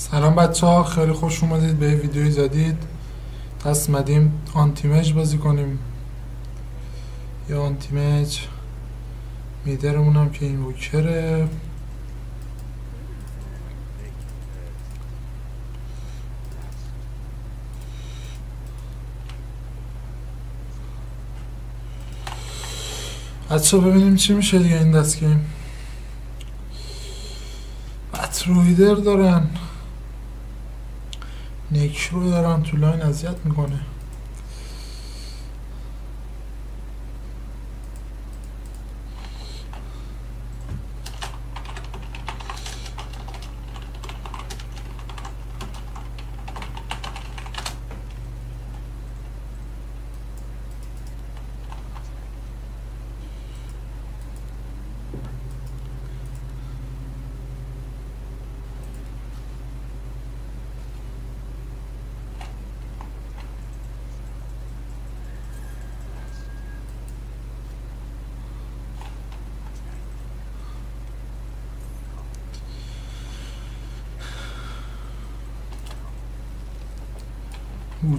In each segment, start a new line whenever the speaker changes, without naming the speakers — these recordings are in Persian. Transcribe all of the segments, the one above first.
سلام بچه ها خیلی خوش اومدید به ویدیوی جدید دست مدیم آنتیمج بازی کنیم. یا آنتیمج میدرمون هم که این وکره بچه ببینیم چی میشه دیگه این دست گیم بترویدر دارن. نکرو دارن تو لاین اذیت می‌کنه.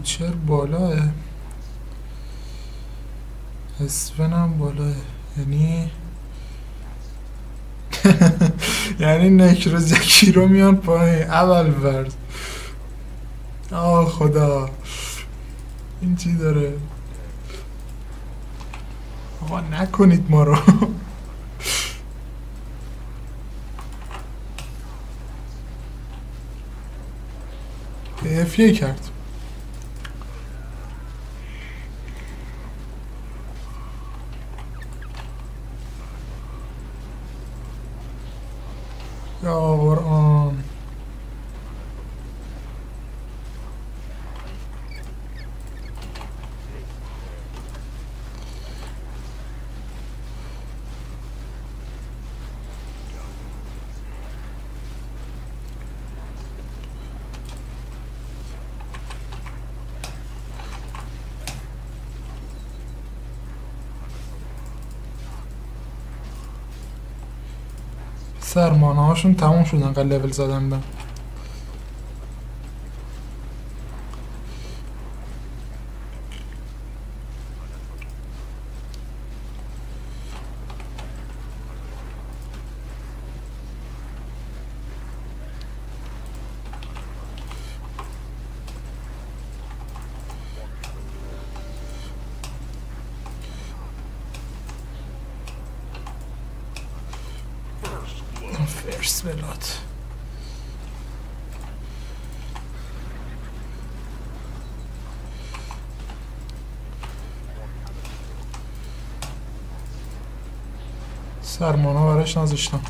بوچر بالاه اسفن هم بالاه یعنی یعنی نکرو زکی رو میان پایین. اول برد آه خدا. این چی داره؟ آقا نکنید ما رو. افیه کرد یا قرآن سرمانه هاشون تموم شدن انقدر لول زدن سرمانه براش نذاشتم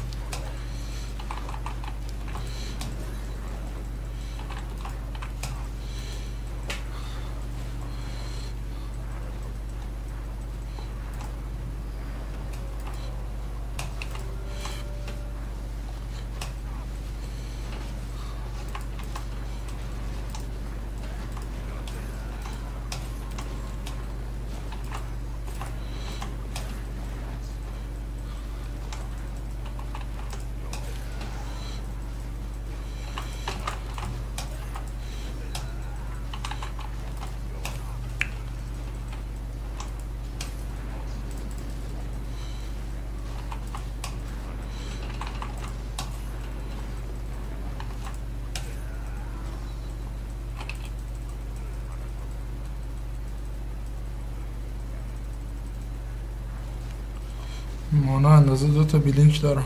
مانا اندازه دو تا بیلینک دارم.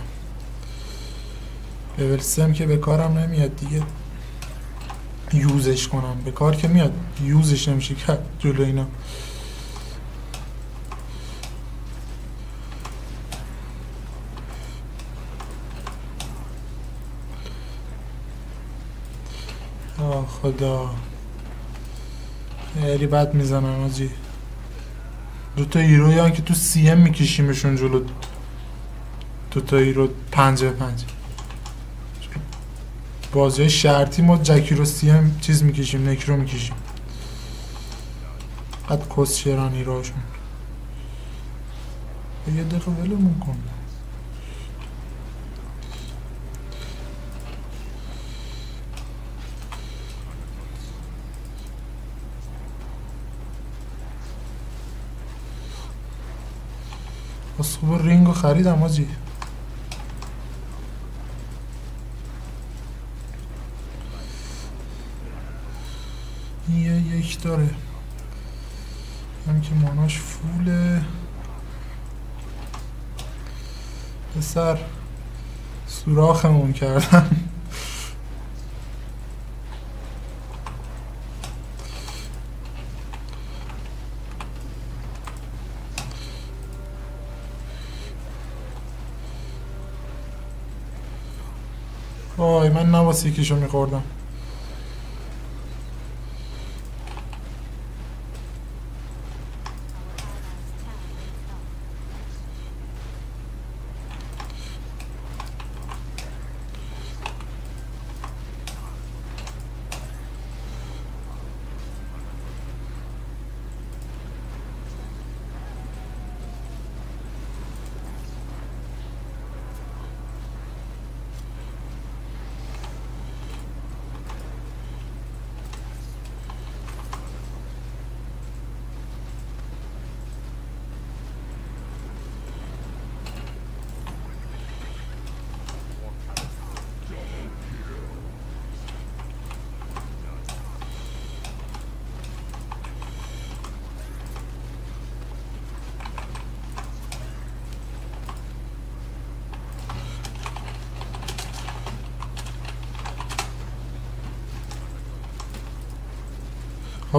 لول سم که به کارم نمیاد دیگه. یوزش کنم. به کار که میاد. یوزش نمیشه کرد جلو اینا. آه خدا. خیلی بد می‌زنن آجی. دوتا هیروی هم که تو سی ام میکشیمشون جلو. دوتایی رو پنج به پنج. بازی شرطی ما جکی رو سی چیز می‌کشیم نکی رو می‌کشیم. قد کس شیران ایراشون یه دقیقه ولمون کن. بس خوب رینگ خریدم آجی. یک داره. هم که ماناش فوله. پسر سوراخمون کردن. وای من نباس یکیشو میخوردم.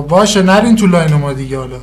باشه نرین تو لاین ما دیگه حالا.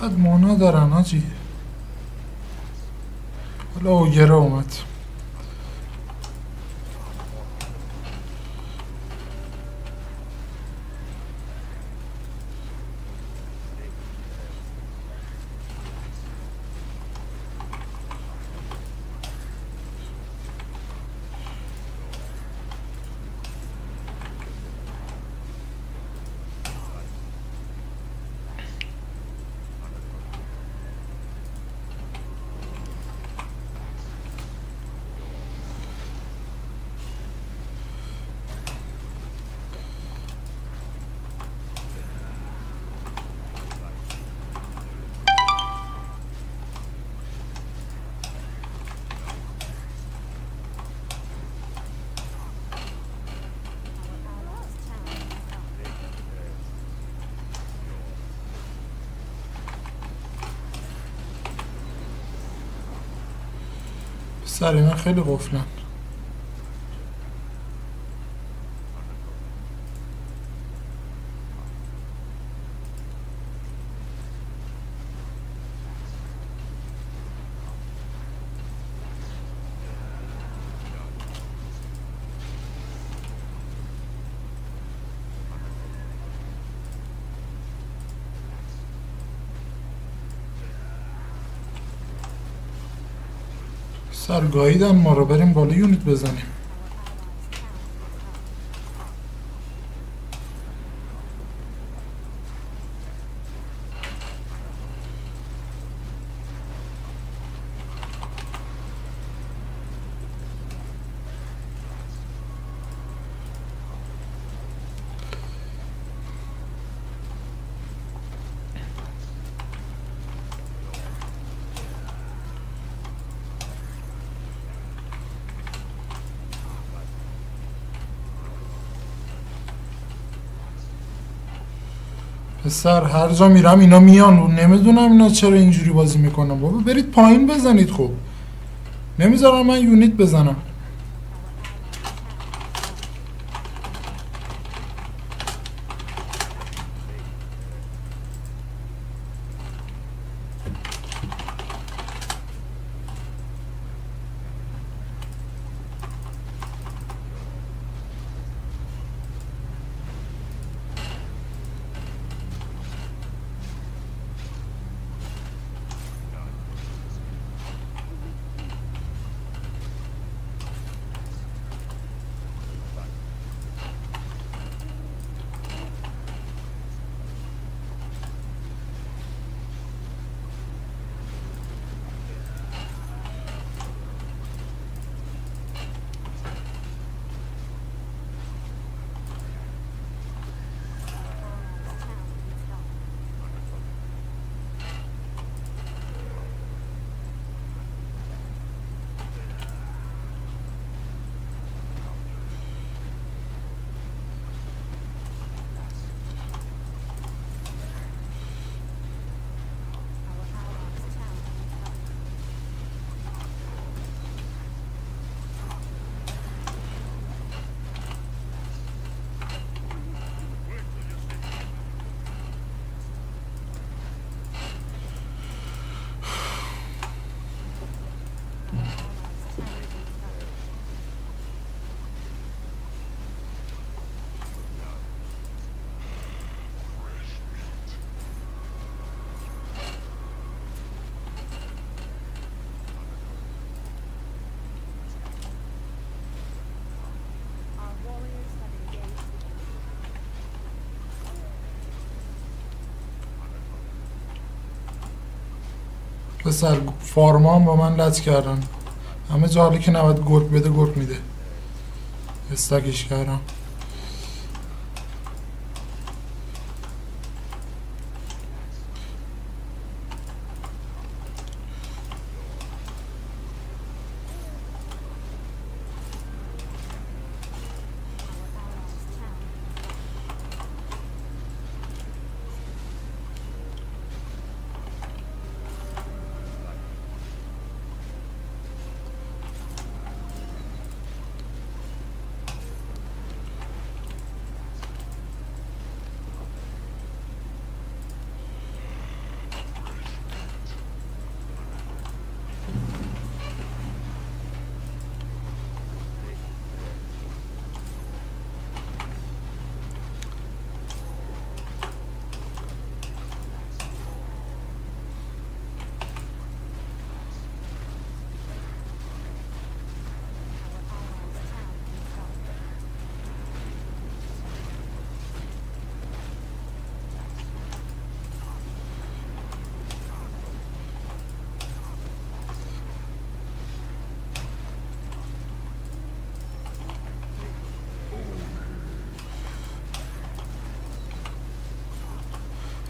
چقدر مانا دارن آجی حالا اوگره اومد. سر اینا خیلی قفلن. سرگاهیدن ما رو بریم بالا یونیت بزنیم. پسر هر جا میرم اینا میان. و نمی‌دونم اینا چرا اینجوری بازی می‌کنم بابا برید پایین بزنید خب. نمی‌ذارم من یونیت بزنم. پسر فارما هم با من لط کردن. همه جا که نباید گرگ بده گرگ میده. استکش کردم.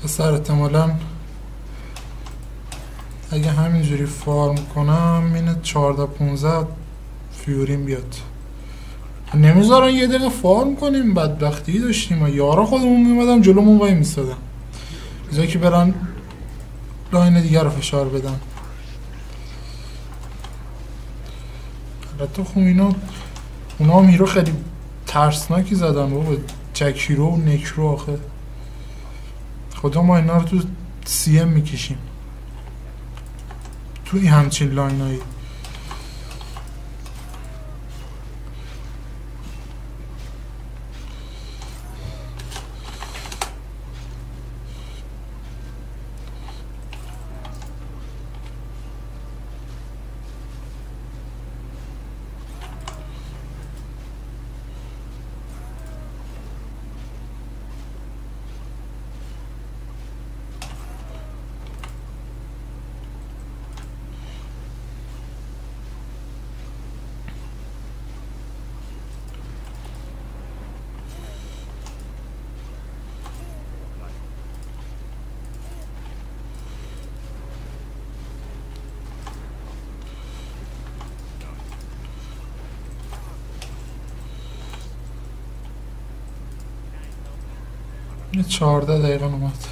پسر احتمالا اگه همینجوری farm کنم اینه 14 15 fury م بیاد. نمی‌ذارن یه دقیقه farm کنیم بدبختی داشتیم و یارا خودمون میومدن جلومون وای میستادن. بذار که برن lane دیگر رو فشار بدن. البته خب اینا اونا هم hero خیلی ترسناکی زدن بابا. جکیرو و نکرو آخه. خدا ما اینا رو تو سی ام می‌کشیم. تو این همچین لاینایی.
چهارده دقیقه اومد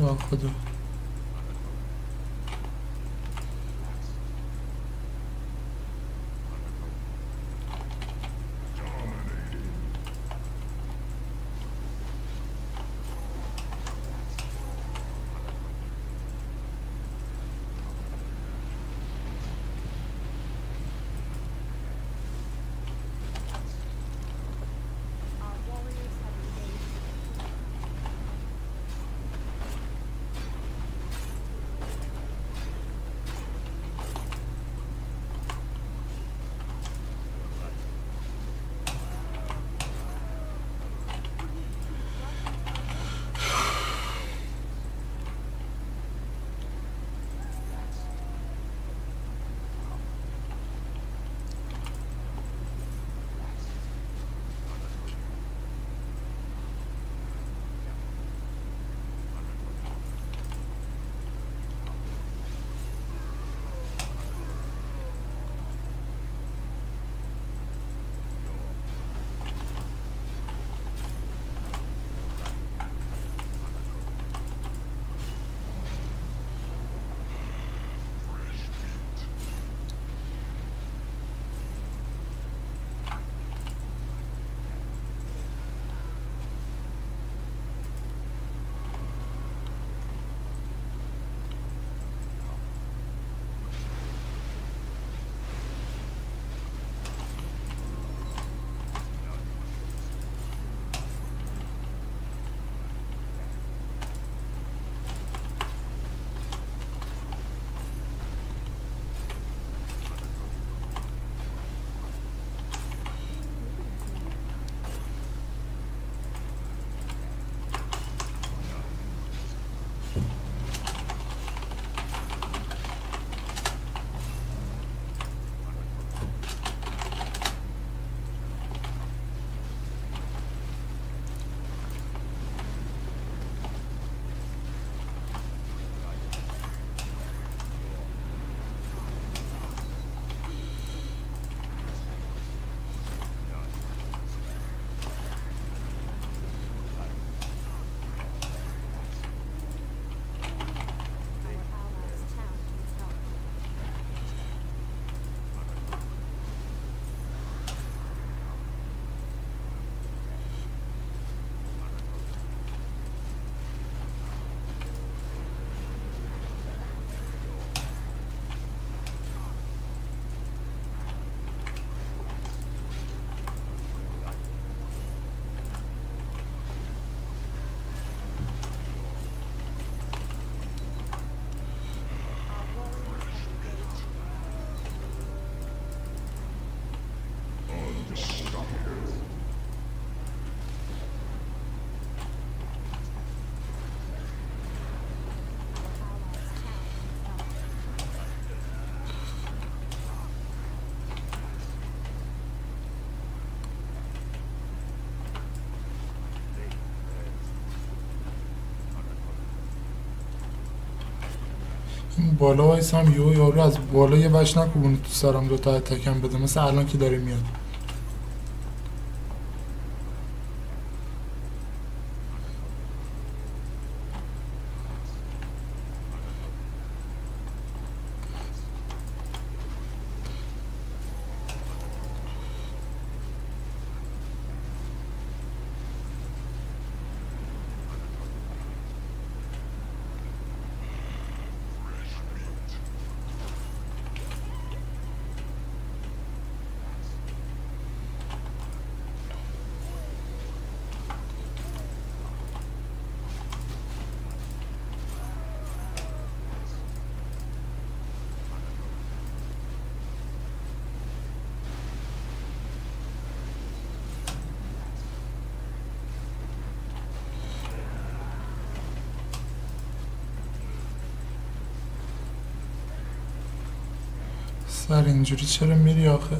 یا خدا بالا وایسم یهو یارو از بالا یه وش نکوبونه تو سرم دوتا تکم بده. مثل الان که داره میاد. سر اینجوری چرا میری آخه؟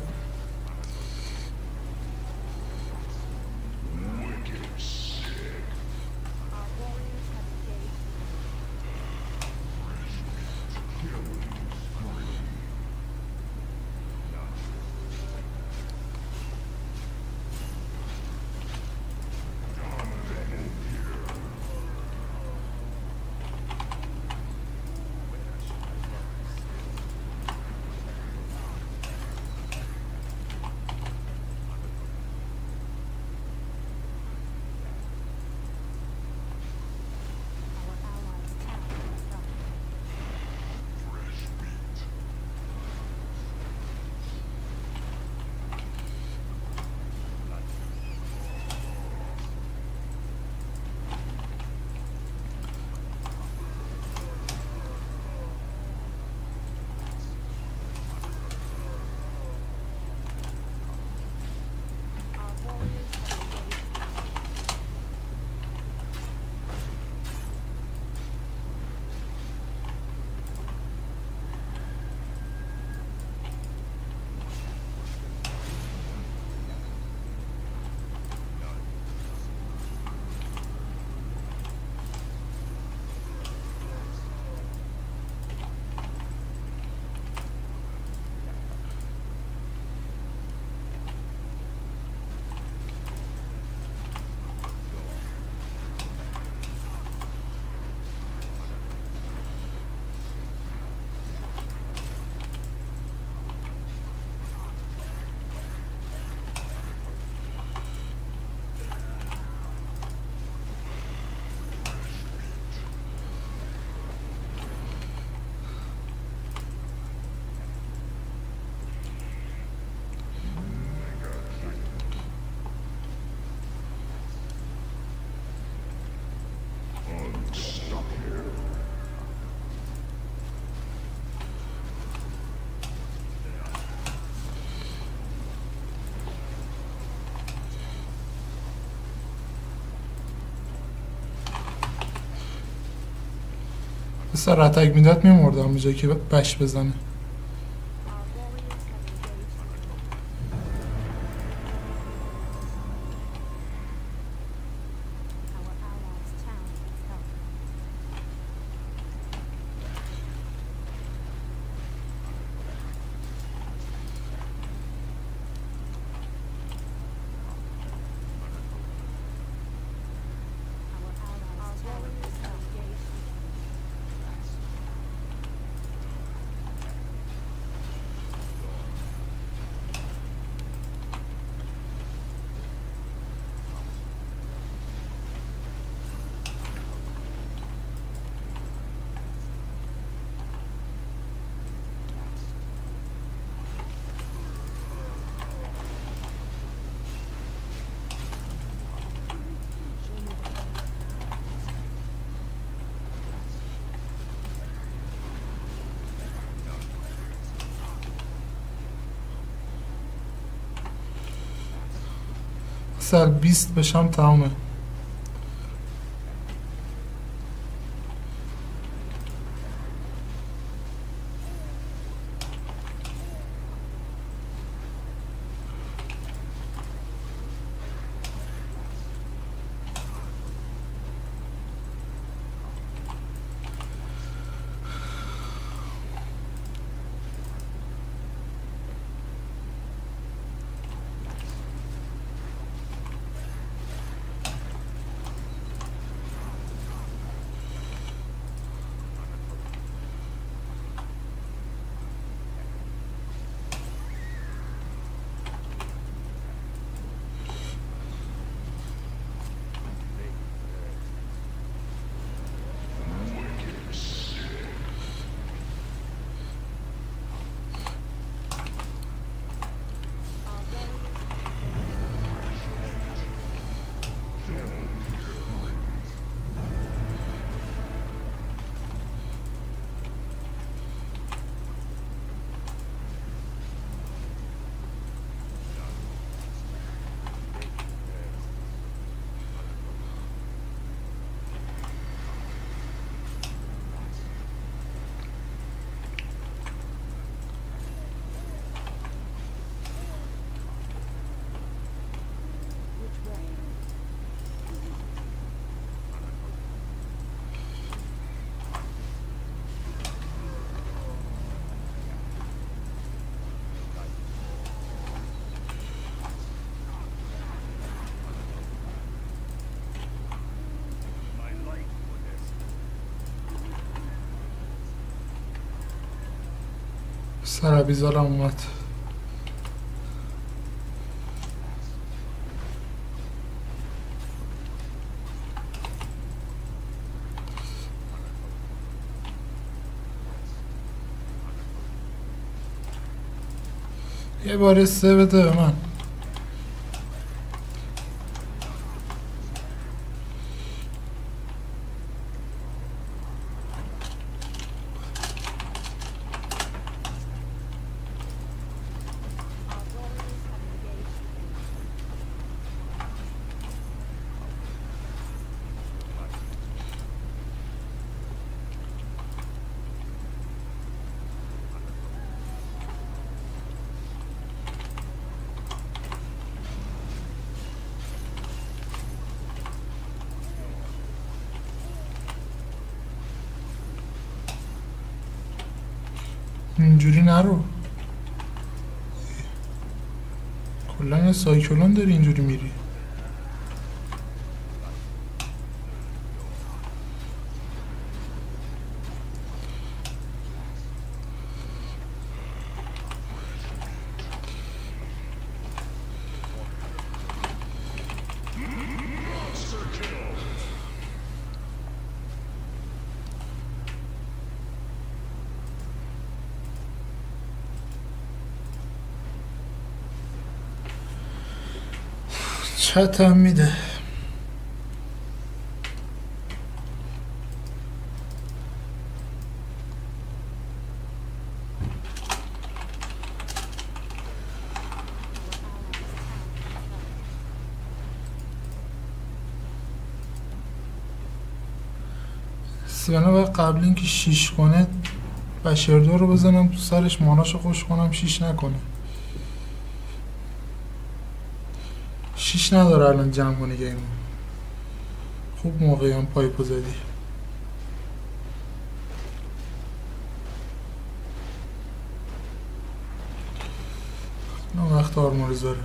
پسر اتک می‌داد میمردم به که بش بزنه. سال 20 بشم تمامه سر بیزارم اومد. یه بار سه بده به من. سایکلون داری اینجوری میری؟ چتم میده.
سیونا باید قبل اینکه شیش کنه بشردو رو بزنم تو سرش ماناشو خوش کنم شیش نکنه. شیش نداره الان جمع کنه گیمو خوب موقعی هم پایپو زدی. نه وقت آرموریز داره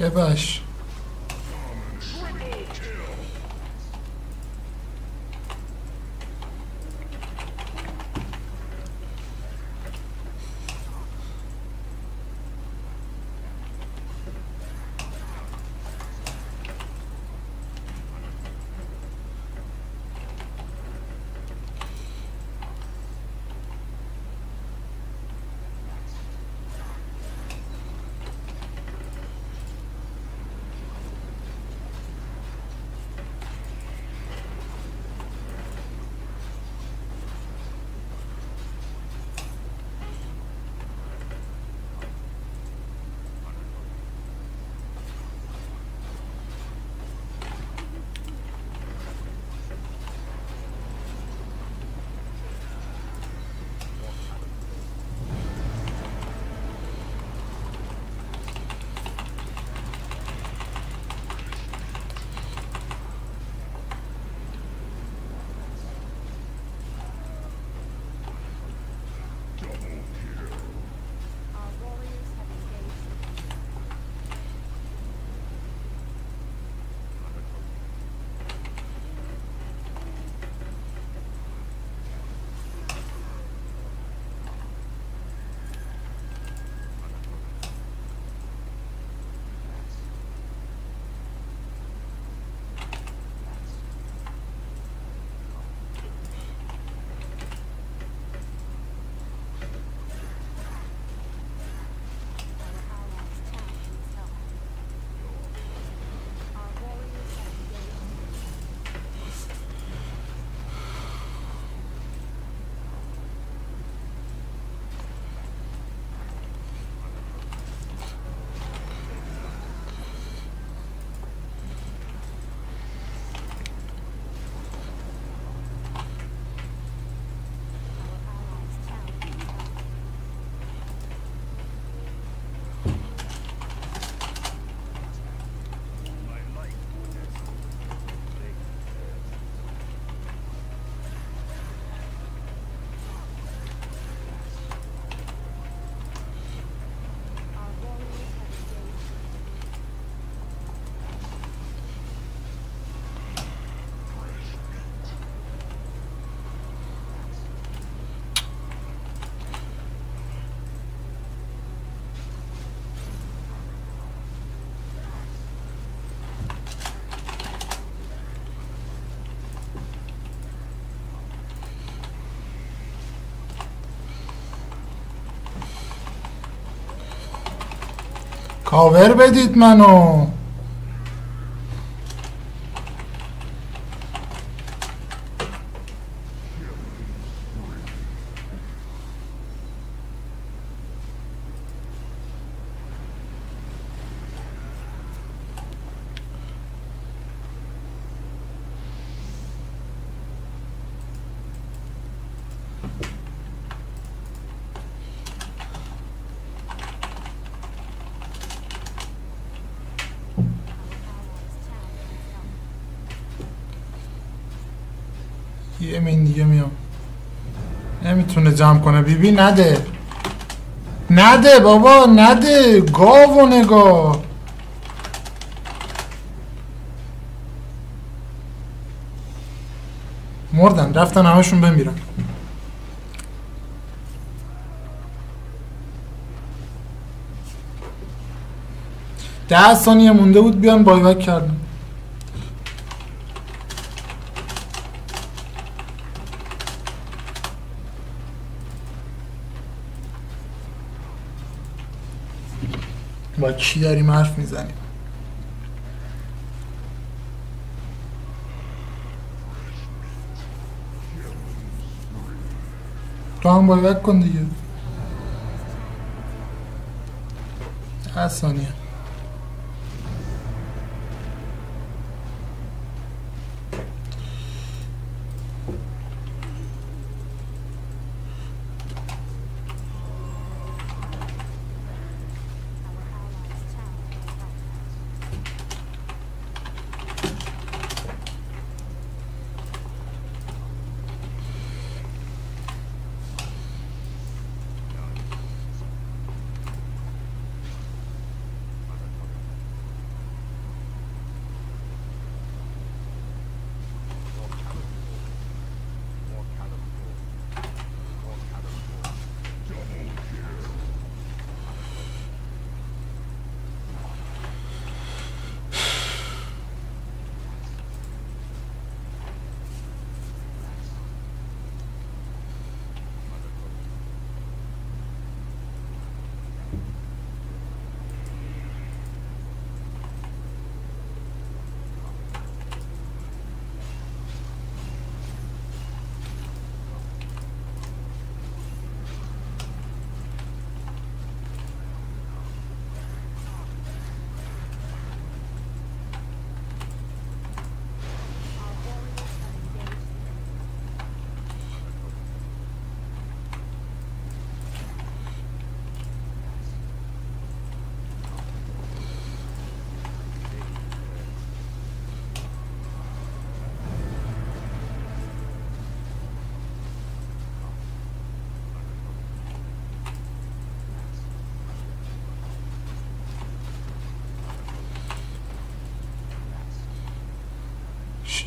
یه بش کاور بدید منو یه مین دیگه میام نمی‌تونه جمع کنه. بیبی نده. نده بابا نده. گاو و نگاه مردن رفتن همشون بمیرن. ده ثانیه مونده بود بیان بایبک کردن. کی داریم حرف می‌زنیم؟ تو هم بایبک کن دیگه. ده ثانیه.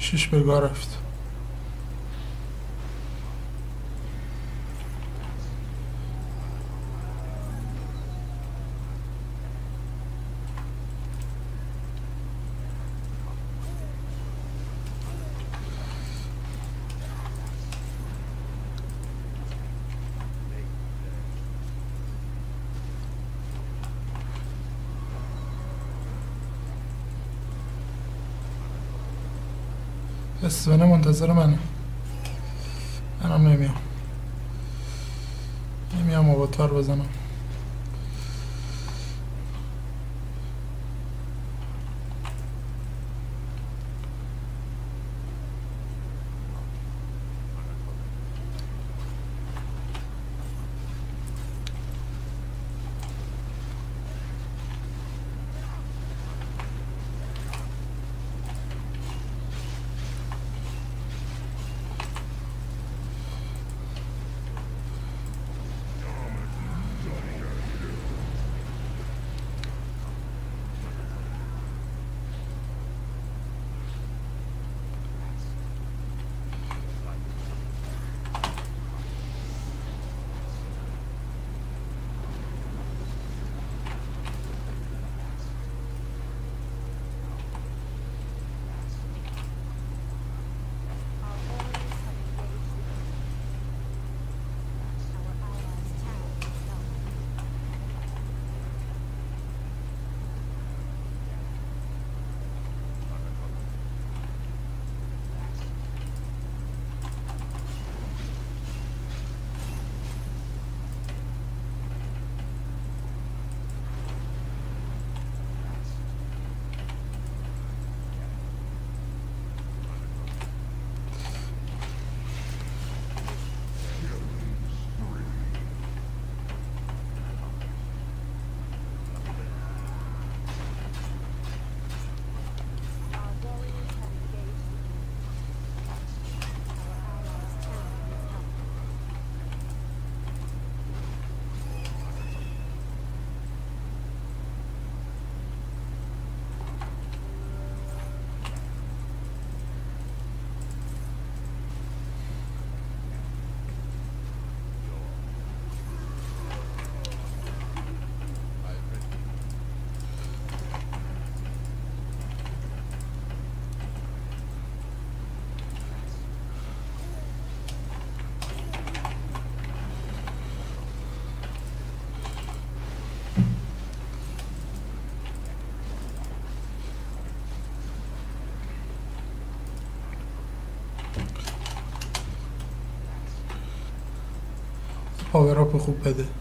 شیش به گاه رفت. اسفنه منتظر منه. منم نمیام. نمیام آواتار بزنم. پاور خوب بده.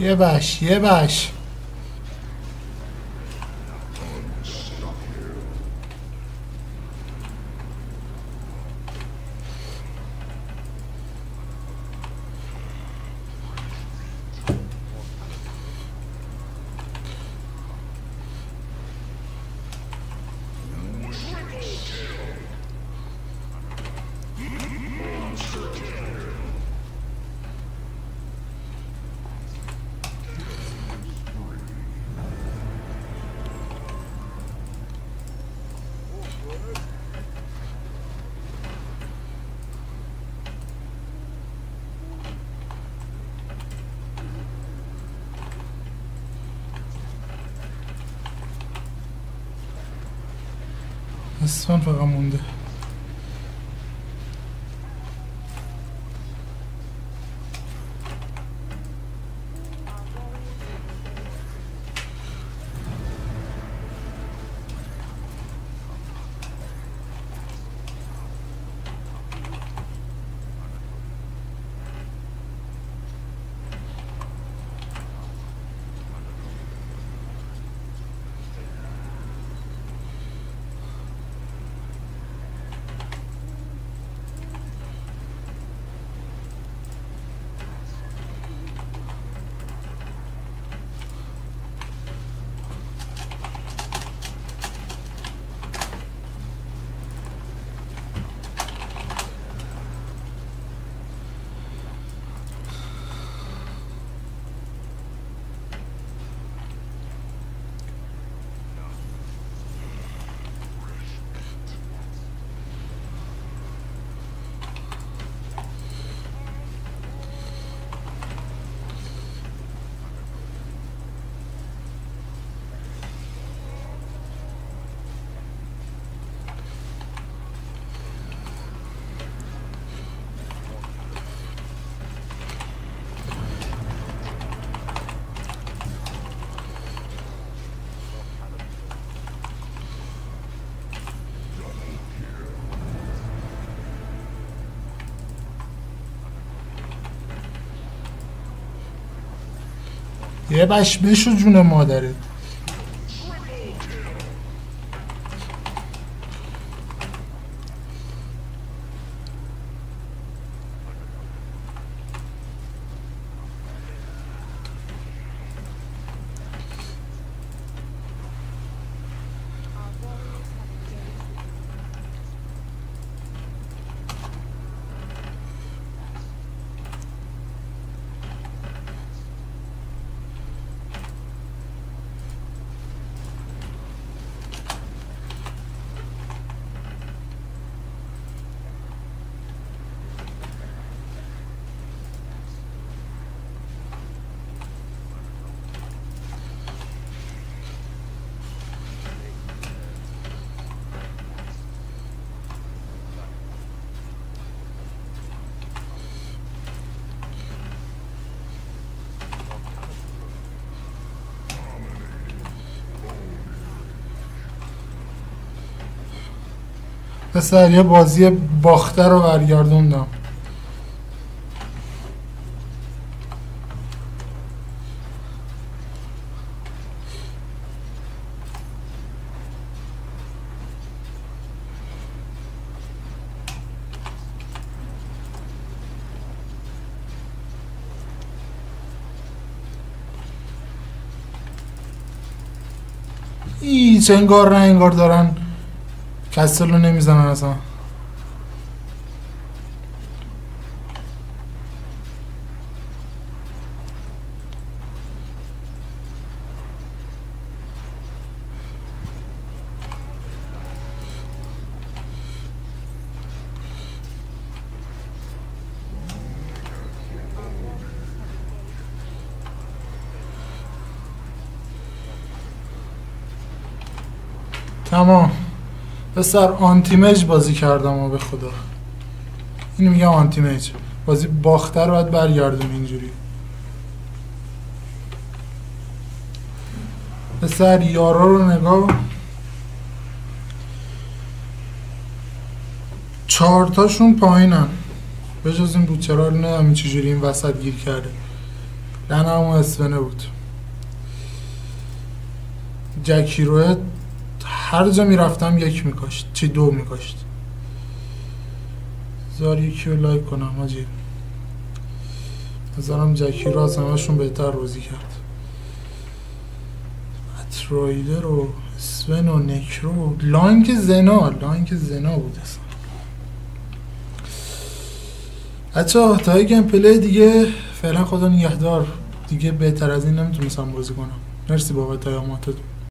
یه بش یه بش. اسفن فقط مونده یه بش بشو جون مادره پسر یه بازی باخته رو برگردوندم. هیچ انگار نه انگار دارن کسل رو نمی‌زنن اصلا. پسر آنتیمج بازی کردم و به خدا. اینو میگم آنتیمج بازی باخته رو باید برگردون اینجوری. پسر یارا رو نگاه. چهارتاشون پایینن. جز این بود چرا نه همین چجوری این وسط گیر کرده. لنه همون اسفنه بود. جکیروه هر جا می‌رفتم یک میکاشت چی دو میکاشت. زار یکی رو لایک کنم حاجی نظرم جکی رو از همهشون بهتر بازی کرد. اترایدر و اسون و نکرو لاین زنا لاین زنا بود اصلا. بچه تا گیم پلی دیگه فعلا خدا نگهدار. دیگه بهتر از این نمی‌تونستم بازی کنم. مرسی بابت پیاماتتون